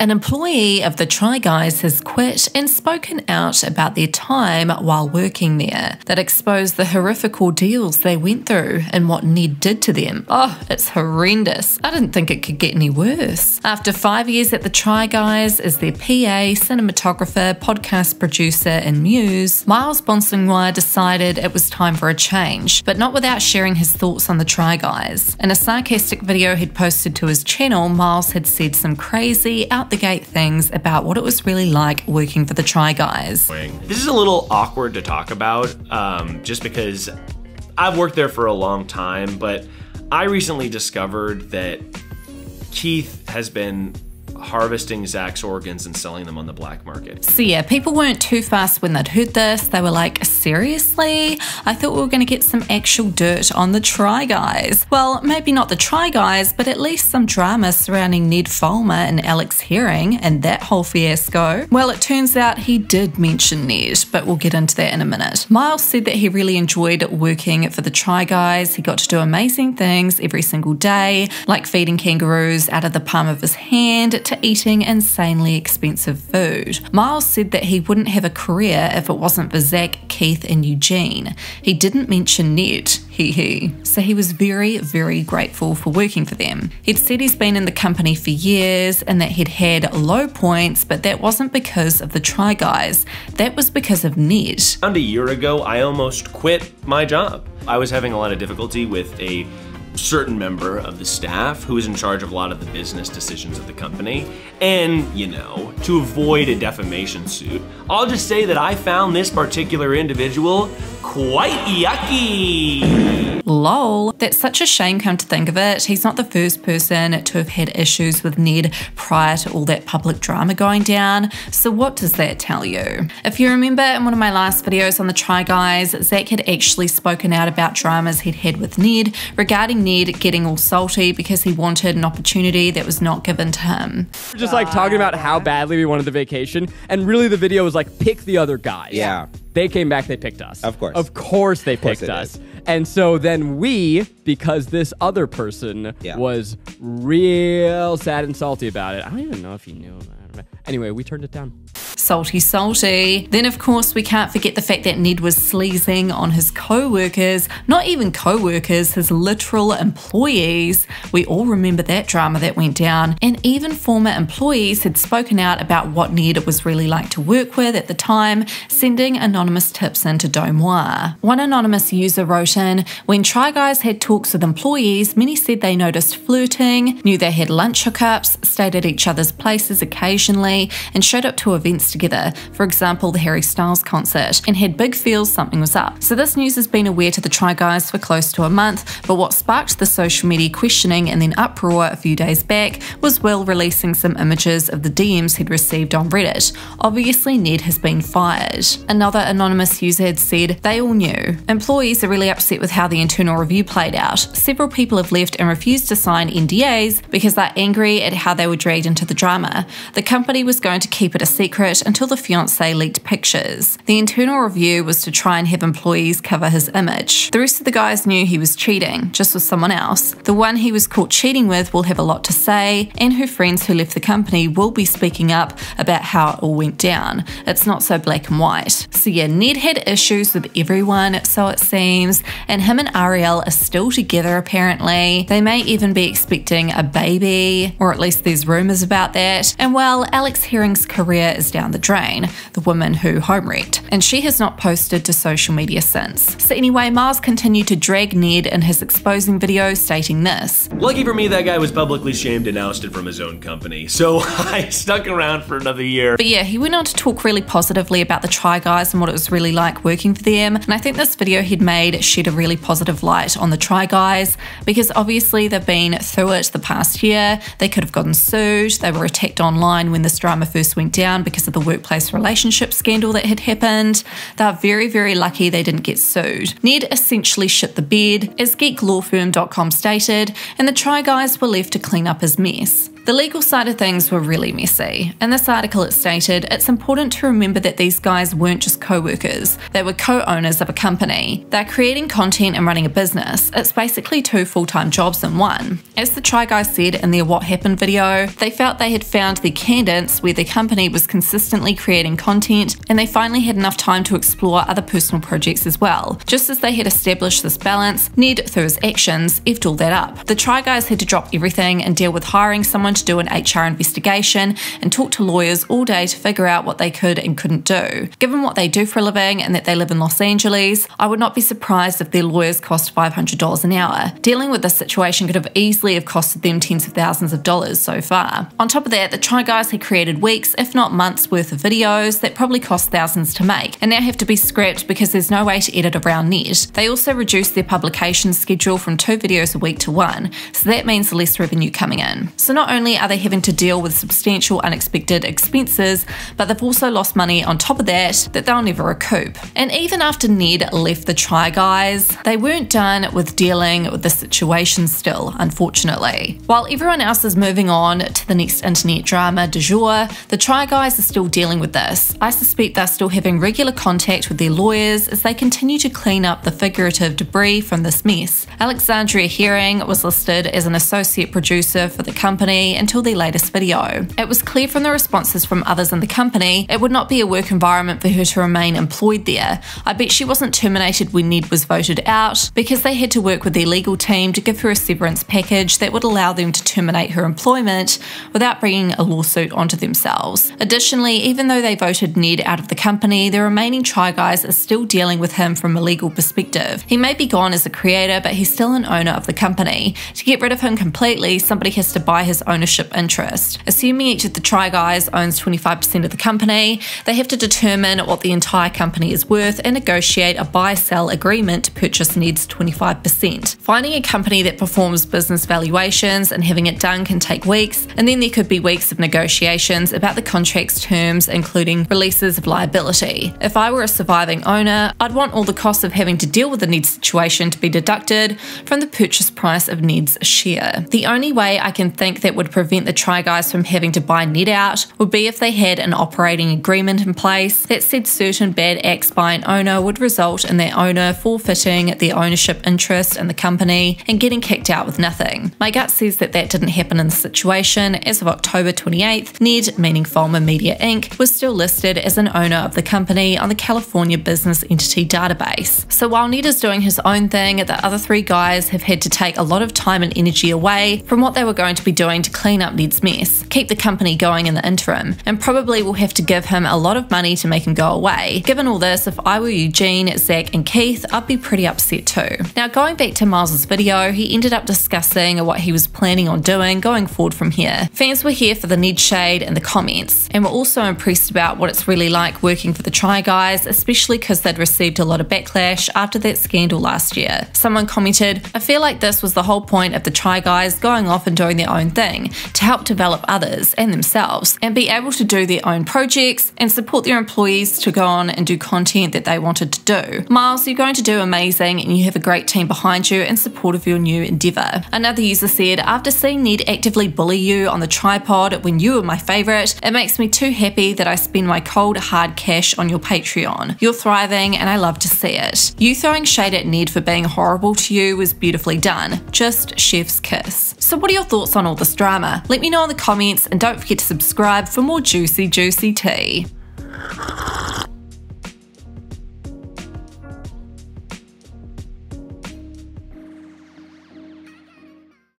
An employee of the Try Guys has quit and spoken out about their time while working there that exposed the horrific ordeals they went through and what Ned did to them. Oh, it's horrendous. I didn't think it could get any worse. After five years at the Try Guys as their PA, cinematographer, podcast producer, and muse, Miles Bonsignore decided it was time for a change, but not without sharing his thoughts on the Try Guys. In a sarcastic video he'd posted to his channel, Miles had said some crazy, out the gate things about what it was really like working for the Try Guys. This is a little awkward to talk about um, just because I've worked there for a long time, but I recently discovered that Keith has been harvesting Zach's organs and selling them on the black market. So yeah, people weren't too fast when they'd heard this. They were like, seriously? I thought we were going to get some actual dirt on the Try Guys. Well, maybe not the Try Guys, but at least some drama surrounding Ned Fulmer and Alex Herring and that whole fiasco. Well, it turns out he did mention Ned, but we'll get into that in a minute. Miles said that he really enjoyed working for the Try Guys. He got to do amazing things every single day, like feeding kangaroos out of the palm of his hand to eating insanely expensive food. Miles said that he wouldn't have a career if it wasn't for Zach, Keith, and Eugene. He didn't mention Ned, hee. So he was very, very grateful for working for them. He'd said he's been in the company for years and that he'd had low points, but that wasn't because of the Try Guys. That was because of Ned. Around a year ago, I almost quit my job. I was having a lot of difficulty with a certain member of the staff who is in charge of a lot of the business decisions of the company. And, you know, to avoid a defamation suit, I'll just say that I found this particular individual quite yucky. Lol. That's such a shame, come to think of it. He's not the first person to have had issues with Ned prior to all that public drama going down. So, what does that tell you? If you remember in one of my last videos on the Try Guys, Zach had actually spoken out about dramas he'd had with Ned regarding Ned getting all salty because he wanted an opportunity that was not given to him. We're just like talking about how badly we wanted the vacation, and really the video was like, pick the other guys. Yeah. They came back, they picked us. Of course. Of course they picked it us. is. And so then we, because this other person Yeah. was real sad and salty about it. I don't even know if he knew. Anyway, we turned it down. Salty, salty. Then, of course, we can't forget the fact that Ned was sleazing on his co workers, not even co workers, his literal employees. We all remember that drama that went down. And even former employees had spoken out about what Ned was really like to work with at the time, sending anonymous tips into DeuxMoi. One anonymous user wrote in When Try Guys had talks with employees, many said they noticed flirting, knew they had lunch hookups, stayed at each other's places occasionally, and showed up to events together, for example, the Harry Styles concert, and had big feels something was up. So this news has been aware to the Try Guys for close to a month, but what sparked the social media questioning and then uproar a few days back was Will releasing some images of the DMs he'd received on Reddit. Obviously, Ned has been fired. Another anonymous user had said they all knew. Employees are really upset with how the internal review played out. Several people have left and refused to sign NDAs because they're angry at how they were dragged into the drama. The company was going to keep it a secret until the fiance leaked pictures. The internal review was to try and have employees cover his image. The rest of the guys knew he was cheating, just with someone else. The one he was caught cheating with will have a lot to say, and her friends who left the company will be speaking up about how it all went down. It's not so black and white. So yeah, Ned had issues with everyone, so it seems, and him and Ariel are still together apparently. They may even be expecting a baby, or at least there's rumours about that. And well, Alex Herring's career is down the drain, the woman who home wrecked, and she has not posted to social media since. So anyway, Mars continued to drag Ned in his exposing video stating this. Lucky for me, that guy was publicly shamed and ousted from his own company, so I stuck around for another year. But yeah, he went on to talk really positively about the Try Guys and what it was really like working for them. And I think this video he'd made shed a really positive light on the Try Guys because obviously they've been through it the past year. They could have gotten sued. They were attacked online when this drama first went down because of the workplace relationship scandal that had happened. They're very, very lucky they didn't get sued. Ned essentially shit the bed, as geeklawfirm.com stated, and the Try Guys were left to clean up his mess. The legal side of things were really messy. In this article, it stated it's important to remember that these guys weren't just co workers, they were co owners of a company. They're creating content and running a business. It's basically two full time jobs in one. As the Try Guys said in their What Happened video, they felt they had found their cadence where their company was consistently creating content and they finally had enough time to explore other personal projects as well. Just as they had established this balance, Ned, through his actions, effed all that up. The Try Guys had to drop everything and deal with hiring someone to do an HR investigation and talk to lawyers all day to figure out what they could and couldn't do. Given what they do for a living and that they live in Los Angeles, I would not be surprised if their lawyers cost $500 an hour. Dealing with this situation could have easily have costed them tens of thousands of dollars so far. On top of that, the Try Guys had created weeks, if not months, worth of videos that probably cost thousands to make, and now have to be scrapped because there's no way to edit around Ned. They also reduced their publication schedule from two videos a week to one, so that means less revenue coming in. So not only are they having to deal with substantial unexpected expenses, but they've also lost money on top of that that they'll never recoup. And even after Ned left the Try Guys, they weren't done with dealing with the situation still, unfortunately. While everyone else is moving on to the next internet drama du jour, the Try Guys are still dealing with this. I suspect they're still having regular contact with their lawyers as they continue to clean up the figurative debris from this mess. Alexandria Herring was listed as an associate producer for the company until their latest video. It was clear from the responses from others in the company it would not be a work environment for her to remain employed there. I bet she wasn't terminated when Ned was voted out because they had to work with their legal team to give her a severance package that would allow them to terminate her employment without bringing a lawsuit onto themselves. Additionally, even though they voted Ned out of the company, the remaining Try Guys are still dealing with him from a legal perspective. He may be gone as a creator, but he's still an owner of the company. To get rid of him completely, somebody has to buy his ownership interest. Assuming each of the Try Guys owns 25% of the company, they have to determine what the entire company is worth and negotiate a buy sell agreement to purchase Ned's 25%. Finding a company that performs business valuations and having it done can take weeks, and then there could be weeks of negotiations about the contract's terms, including releases of liability. If I were a surviving owner, I'd want all the costs of having to deal with the Ned situation to be deducted from the purchase price of Ned's share. The only way I can think that would prevent the Try Guys from having to buy Ned out would be if they had an operating agreement in place that said certain bad acts by an owner would result in their owner forfeiting their ownership interest in the company and getting kicked out with nothing. My gut says that that didn't happen in the situation. As of October 28th, Ned, meaning Fulmer Media Inc., was still listed as an owner of the company on the California Business Entity Database. So while Ned is doing his own thing, the other three guys have had to take a lot of time and energy away from what they were going to be doing to clean up Ned's mess, keep the company going in the interim, and probably will have to give him a lot of money to make him go away. Given all this, if I were Eugene, Zach, and Keith, I'd be pretty upset too. Now, going back to Miles's video, he ended up discussing what he was planning on doing going forward from here. Fans were here for the Ned shade and the comments, and were also impressed about what it's really like working for the Try Guys, especially because they'd received a lot of backlash after that scandal last year. Someone commented, I feel like this was the whole point of the Try Guys going off and doing their own thing to help develop others and themselves and be able to do their own projects and support their employees to go on and do content that they wanted to do. Miles, you're going to do amazing and you have a great team behind you in support of your new endeavour. Another user said, After seeing Ned actively bully you on the TryPod when you were my favourite, it makes me too happy that I spend my cold, hard cash on your Patreon. You're thriving and I love to see it. You throwing shade at Ned for being horrible to you was beautifully done. Just chef's kiss. So, what are your thoughts on all this drama? Let me know in the comments and don't forget to subscribe for more juicy, juicy tea.